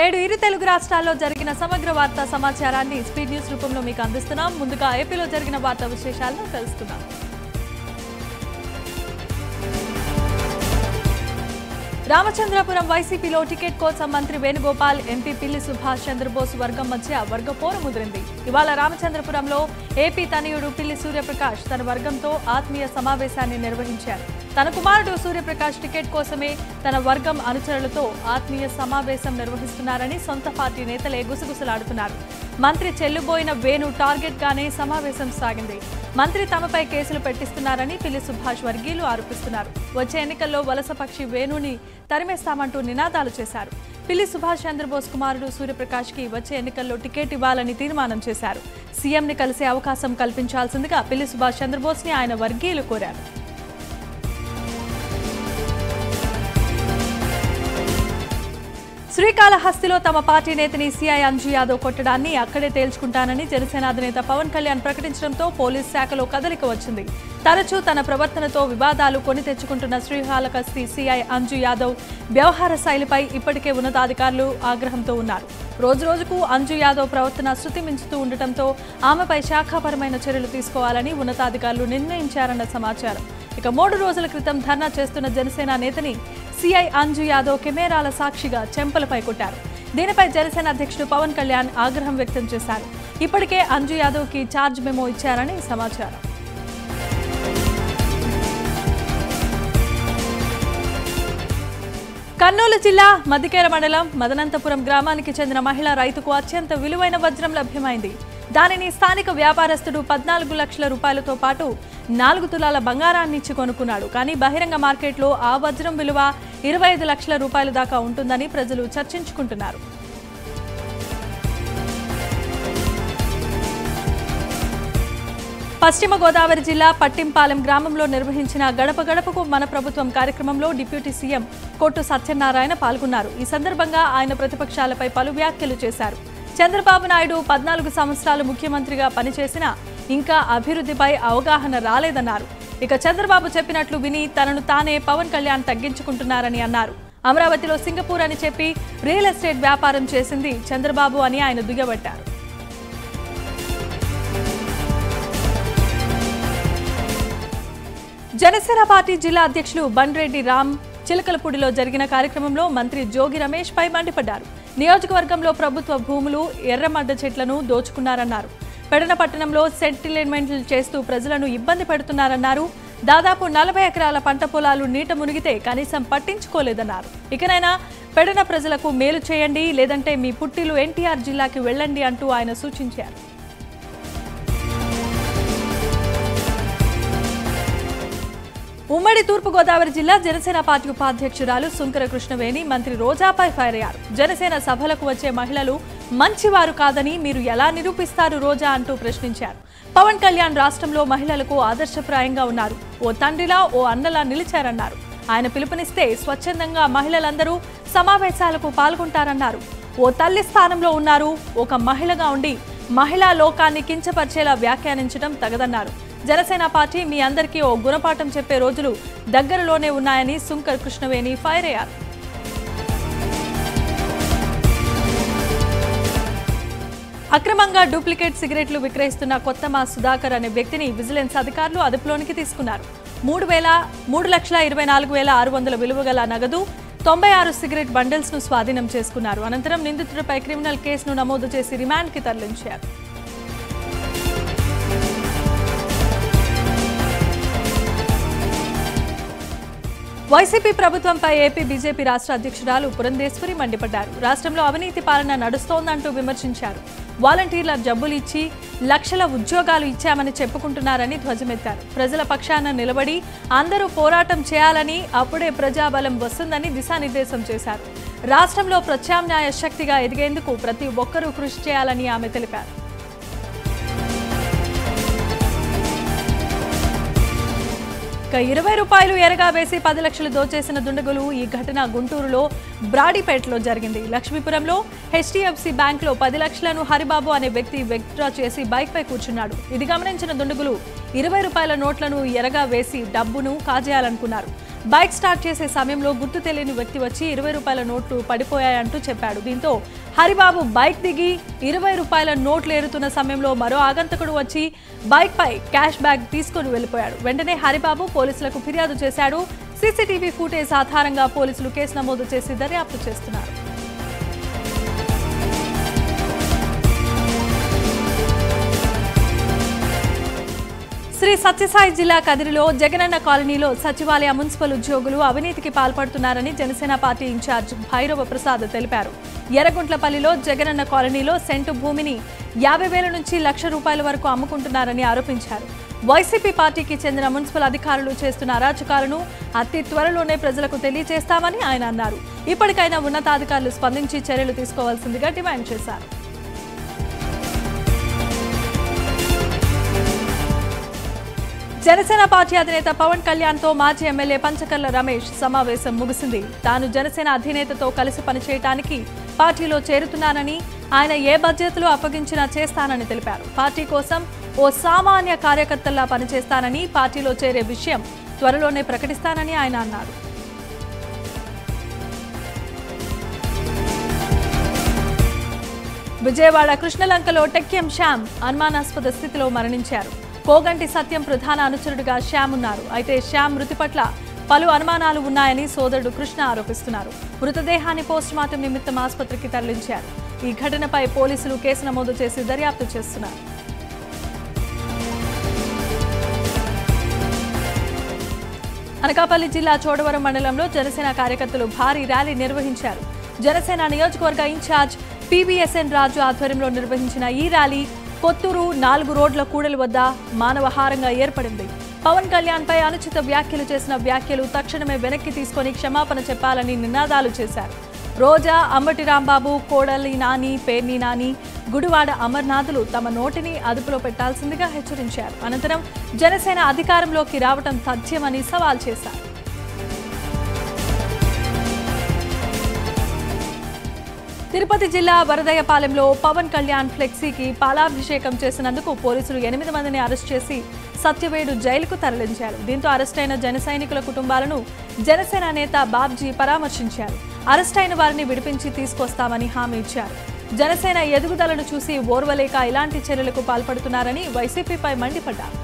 నేడు ఇరు తెలుగు రాష్ట్రాల్లో జరిగిన సమగ్ర వార్తా సమాచారాన్ని స్పీడ్ న్యూస్ రూపంలో మీకు అందిస్తున్నాం. ముందుగా ఏపీలో జరిగిన వార్తా విశేషాలను తెలుసుకుందాం. రామచంద్రపురం వైసీపీలో టికెట్ కోసం మంత్రి వేణుగోపాల్ ఎంపీ పిల్లి సుభాష్ చంద్రబోస్ వర్గం మధ్య వర్గ పోరు ముదిరింది. ఇవాళ రామచంద్రపురంలో ఏపీ తనయుడు పిల్లి సూర్యప్రకాష్ తన వర్గంతో ఆత్మీయ సమావేశాన్ని నిర్వహించారు. తన కుమారుడు సూర్యప్రకాష్ టికెట్ కోసమే తన వర్గం అనుచరులతో ఆత్మీయ సమావేశం నిర్వహిస్తున్నారని సొంత పార్టీ నేతలే గుసగుసలాడుతున్నారు. మంత్రి చెల్లుబోయిన వేణు టార్గెట్ గానే సమావేశం సాగింది. మంత్రి తమపై కేసులు పెట్టిస్తున్నారని పిల్లి సుభాష్ వర్గీయులు ఆరోపిస్తున్నారు. వచ్చే ఎన్నికల్లో వలసపక్షి వేణుని తరిమేస్తామంటూ నినాదాలు చేశారు. పిల్లి సుభాష్ చంద్రబోస్ కుమారుడు సూర్యప్రకాష్కి వచ్చే ఎన్నికల్లో టికెట్ ఇవ్వాలని తీర్మానం చేశారు. సీఎంని కలిసే అవకాశం కల్పించాల్సిందిగా పిల్లి సుభాష్ చంద్రబోస్ని ఆయన వర్గీయులు కోరారు. శ్రీకాళహస్తిలో తమ పార్టీ నేతని సిఐ అంజు యాదవ్ కొట్టడాన్ని అక్కడే తేల్చుకుంటానని జనసేన అధినేత పవన్ కళ్యాణ్ ప్రకటించడంతో పోలీస్ శాఖలో కదలిక వచ్చింది. తరచూ తన ప్రవర్తనతో వివాదాలు కొని తెచ్చుకుంటున్న శ్రీకాళహస్తి సీఐ అంజు యాదవ్ వ్యవహార శైలిపై ఇప్పటికే ఉన్నతాధికారులు ఆగ్రహంతో ఉన్నారు. రోజు రోజుకు అంజు యాదవ్ ప్రవర్తన శృతి మించుతూ ఉండటంతో ఆమెపై శాఖాపరమైన చర్యలు తీసుకోవాలని ఉన్నతాధికారులు నిర్ణయించారన్న సమాచారం. ఇక మూడు రోజుల క్రితం ధర్నా చేస్తున్న జనసేన నేతని సిఐ అంజు యాదవ్ కెమెరాల సాక్షిగా చెంపలపై కొట్టారు. దీనిపై జనసేన అధ్యక్షుడు పవన్ కళ్యాణ్ ఆగ్రహం వ్యక్తం చేశారు. ఇప్పటికే అంజు యాదవ్కి ఛార్జ్ మెమో ఇచ్చారని సమాచారం. కర్నూలు జిల్లా మద్దికేర మండలం మదనంతపురం గ్రామానికి చెందిన మహిళా రైతుకు అత్యంత విలువైన వజ్రం లభ్యమైంది. దానిని స్థానిక వ్యాపారస్తుడు పద్నాలుగు లక్షల రూపాయలతో పాటు నాలుగు తులాల బంగారాన్ని ఇచ్చి కొనుక్కున్నాడు. కానీ బహిరంగ మార్కెట్లో ఆ వజ్రం విలువ ఇరవై ఐదు లక్షల రూపాయల దాకా ఉంటుందని ప్రజలు చర్చించుకుంటున్నారు. పశ్చిమ గోదావరి జిల్లా పట్టింపాలెం గ్రామంలో నిర్వహించిన గడప గడపకు మన ప్రభుత్వం కార్యక్రమంలో డిప్యూటీ సీఎం కొట్టు సత్యనారాయణ పాల్గొన్నారు. ఈ సందర్భంగా ఆయన ప్రతిపక్షాలపై పలు వ్యాఖ్యలు చేశారు. చంద్రబాబు నాయుడు పద్నాలుగు సంవత్సరాలు ముఖ్యమంత్రిగా పనిచేసినా ఇంకా అభివృద్ధిపై అవగాహన రాలేదన్నారు. ఇక చంద్రబాబు చెప్పినట్లు విని తనను తానే పవన్ కళ్యాణ్ తగ్గించుకుంటున్నారని అన్నారు. అమరావతిలో సింగపూర్ అని చెప్పి రియల్ ఎస్టేట్ వ్యాపారం చేసింది చంద్రబాబు అని ఆయన దుయ్యబట్టారు. జనసేన పార్టీ జిల్లా అధ్యక్షులు బండ్రెడ్డి రామ్ చిలకలపూడిలో జరిగిన కార్యక్రమంలో మంత్రి జోగి రమేష్ పై మండిపడ్డారు. నియోజకవర్గంలో ప్రభుత్వ భూములు ఎర్రమడ్డ చెట్లను దోచుకున్నారన్నారు. పెడన పట్టణంలో సెటిల్మెంట్లు చేస్తూ ప్రజలను ఇబ్బంది పెడుతున్నారన్నారు. దాదాపు నలభై ఎకరాల పంట పొలాలు నీట మునిగితే కనీసం పట్టించుకోలేదన్నారు. ఇకనైనా పెడన ప్రజలకు మేలు చేయండి లేదంటే మీ పుట్టిలు ఎన్టీఆర్ జిల్లాకి వెళ్ళండి అంటూ ఆయన సూచించారు. ఉమ్మడి తూర్పుగోదావరి జిల్లా జనసేన పార్టీ ఉపాధ్యక్షురాలు సుంకర కృష్ణవేణి మంత్రి రోజాపై ఫైర్ అయ్యారు. జనసేన సభలకు వచ్చే మహిళలు మంచివారు కాదని మీరు ఎలా నిరూపిస్తారు రోజా అంటూ ప్రశ్నించారు. పవన్ కళ్యాణ్ రాష్ట్రంలో మహిళలకు ఆదర్శప్రాయంగా ఉన్నారు. ఓ తండ్రిలా ఓ అన్నలా నిలిచారన్నారు. ఆయన పిలుపునిస్తే స్వచ్ఛందంగా మహిళలందరూ సమావేశాలకు పాల్గొంటారన్నారు. ఓ తల్లి స్థానంలో ఉన్నారు. ఒక మహిళగా ఉండి మహిళా లోకాన్ని కించపరిచేలా వ్యాఖ్యానించడం తగదన్నారు. జనసేన పార్టీ మీ అందరికీ ఓ గుణపాఠం చెప్పే రోజులు దగ్గరలోనే ఉన్నాయని సుంకర్ కృష్ణవేణి ఫైర్ అయ్యారు. అక్రమంగా డూప్లికేట్ సిగరెట్లు విక్రయిస్తున్న కొత్తమా సుధాకర్ అనే వ్యక్తిని విజిలెన్స్ అధికారులు అదుపులోనికి తీసుకున్నారు. మూడు వేల మూడు లక్షల ఇరవై నాలుగు వేల ఆరు వందల విలువ గల నగదు తొంభై ఆరు సిగరెట్ బండిల్స్ను స్వాధీనం చేసుకున్నారు. అనంతరం నిందితుడిపై క్రిమినల్ కేసును నమోదు చేసి రిమాండ్కి తరలించారు. వైసీపీ ప్రభుత్వంపై ఏపీ బీజేపీ రాష్ట్ర అధ్యక్షురాలు పురంధేశ్వరి మండిపడ్డారు. రాష్ట్రంలో అవినీతి పాలన నడుస్తోందంటూ విమర్శించారు. వాలంటీర్ల జబ్బులు ఇచ్చి లక్షల ఉద్యోగాలు ఇచ్చామని చెప్పుకుంటున్నారని ధ్వజమెత్తారు. ప్రజల పక్షాన నిలబడి అందరూ పోరాటం చేయాలని అప్పుడే ప్రజాబలం వస్తుందని దిశానిర్దేశం చేశారు. రాష్ట్రంలో ప్రత్యామ్నాయ శక్తిగా ఎదిగేందుకు ప్రతి ఒక్కరూ కృషి చేయాలని ఆమె తెలిపారు. ఇక ఇరవై రూపాయలు ఎరగా వేసి పది లక్షలు దోచేసిన దుండగులు ఈ ఘటన గుంటూరులో బ్రాడీపేటలో జరిగింది. లక్ష్మీపురంలో హెచ్డిఎఫ్సి బ్యాంక్లో పది లక్షలను హరిబాబు అనే వ్యక్తి విత్డ్రా చేసి బైక్పై కూర్చున్నాడు. ఇది గమనించిన దుండగులు ఇరవై రూపాయల నోట్లను ఎరగా వేసి డబ్బును కాజేయాలనుకున్నారు. బైక్ స్టార్ట్ చేసే సమయంలో గుర్తు తెలియని వ్యక్తి వచ్చి ఇరవై రూపాయల నోట్లు పడిపోయాయంటూ చెప్పాడు. దీంతో హరిబాబు బైక్ దిగి ఇరవై రూపాయల నోట్లు ఏరుతున్న సమయంలో మరో ఆగంతకుడు వచ్చి బైక్పై క్యాష్ బ్యాగ్ తీసుకొని వెళ్ళిపోయాడు వెంటనే హరిబాబు పోలీసులకు ఫిర్యాదు చేశాడు. సీసీటీవీ ఫుటేజ్ ఆధారంగా పోలీసులు కేసు నమోదు చేసి దర్యాప్తు చేస్తున్నారు. శ్రీ సత్యసాయి జిల్లా కదిరిలో జగనన్న కాలనీలో సచివాలయ మున్సిపల్ ఉద్యోగులు అవినీతికి పాల్పడుతున్నారని Janasena party in charge Bhairava Prasad తెలిపారు. ఎర్రగుంట్లపల్లిలో జగనన్న కాలనీలో సెంటు భూమిని యాభై వేల నుంచి లక్ష రూపాయల వరకు అమ్ముకుంటున్నారని ఆరోపించారు. వైసీపీ పార్టీకి చెందిన మున్సిపల్ అధికారులు చేస్తున్న అరాచకాలను అతి త్వరలోనే ప్రజలకు తెలియజేస్తామని ఆయన అన్నారు. ఇప్పటికైనా ఉన్నతాధికారులు స్పందించి చర్యలు తీసుకోవాల్సిందిగా డిమాండ్ చేశారు. జనసేన పార్టీ అధినేత పవన్ కళ్యాణ్తో మాజీ ఎమ్మెల్యే పంచకర్ల రమేష్ సమావేశం ముగిసింది. తాను జనసేన అధినేతతో కలిసి పనిచేయటానికి పార్టీలో చేరుతున్నానని ఆయన ఏ బాధ్యతలు అప్పగించినా చేస్తానని తెలిపారు. పార్టీ కోసం ఓ సామాన్య కార్యకర్తల్లా పనిచేస్తానని పార్టీలో చేరే విషయం త్వరలోనే ప్రకటిస్తానని ఆయన అన్నారు. విజయవాడ కృష్ణలంకలో టెక్యం శ్యామ్ అనుమానాస్పద స్థితిలో మరణించారు. కోగంటి సత్యం ప్రధాన అనుచరుడిగా శ్యామ్ ఉన్నారు. అయితే శ్యామ్ మృతి పట్ల పలు అనుమానాలు ఉన్నాయని సోదరుడు కృష్ణ ఆరోపిస్తున్నారు. మృతదేహాన్ని పోస్టుమార్టం నిమిత్తం ఆసుపత్రికి తరలించారు. ఈ ఘటనపై పోలీసులు కేసు నమోదు చేసి దర్యాప్తు చేస్తున్నారు. అనకాపల్లి జిల్లా చోడవరం మండలంలో జనసేన కార్యకర్తలు భారీ ర్యాలీ నిర్వహించారు. జనసేన నియోజకవర్గ ఇన్ఛార్జ్ పీబీఎస్ఎన్ రాజు ఆధ్వర్యంలో నిర్వహించిన ఈ ర్యాలీ కొత్తూరు నాలుగు రోడ్ల కూడలి వద్ద మానవహారంగా ఏర్పడింది. పవన్ కళ్యాణ్పై అనుచిత వ్యాఖ్యలు చేసిన వ్యాఖ్యలు తక్షణమే వెనక్కి తీసుకొని క్షమాపణ చెప్పాలని నినాదాలు చేశారు. రోజా అంబటి రాంబాబు కోడలి నాని పేర్ని నాని గుడివాడ అమర్నాథులు తమ నోటిని అదుపులో పెట్టాల్సిందిగా హెచ్చరించారు. అనంతరం జనసేన అధికారంలోకి రావడం తథ్యమని సవాల్ చేశారు. తిరుపతి జిల్లా వరదయ్యపాలెంలో పవన్ కళ్యాణ్ ఫ్లెక్సీకి పాలాభిషేకం చేసినందుకు పోలీసులు ఎనిమిది మందిని అరెస్ట్ చేసి సత్యవేడు జైలుకు తరలించారు. దీంతో అరెస్టైన జన సైనికుల కుటుంబాలను జనసేన నేత బాబ్జీ పరామర్శించారు. అరెస్టైన వారిని విడిపించి తీసుకొస్తామని హామీ ఇచ్చారు. జనసేన ఎదుగుదలను చూసి ఓర్వలేక ఇలాంటి చర్యలకు పాల్పడుతున్నారని వైసీపీపై మండిపడ్డారు.